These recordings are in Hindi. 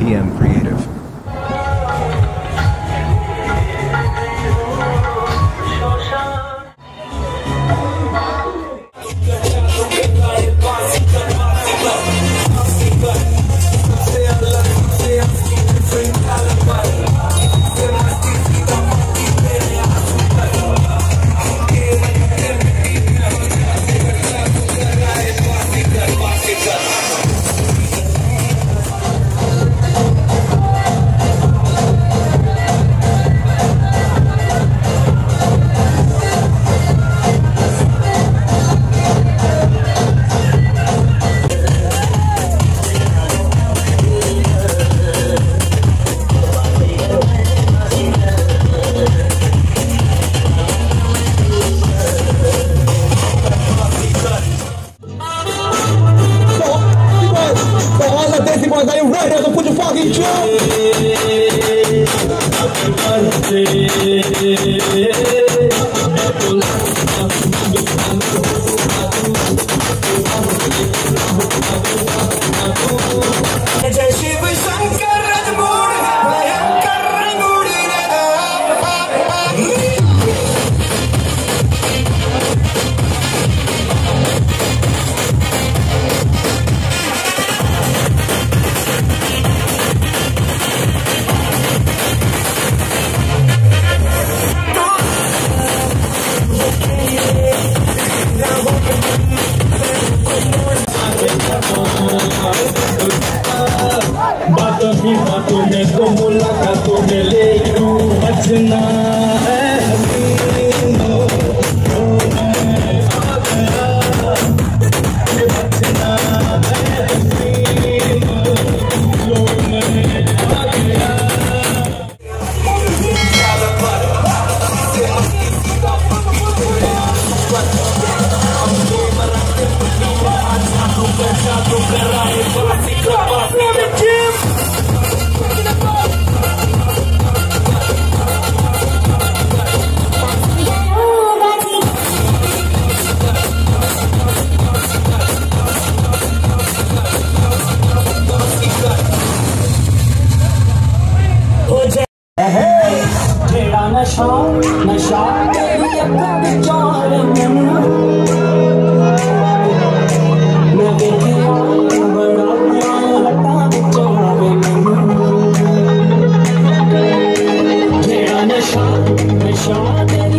PM. For phone, my shot gave me a perfect Jordan. Now they can't over all. shot, shot,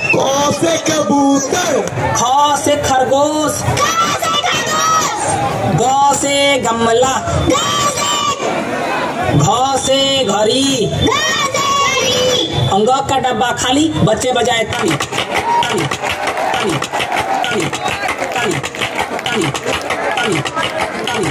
से कबूतर ख से खरगोश ग से गमला घ से घड़ी अंग का डब्बा खाली बच्चे बजाए ताली ताली ताली ताली ताली ताली ताली ताली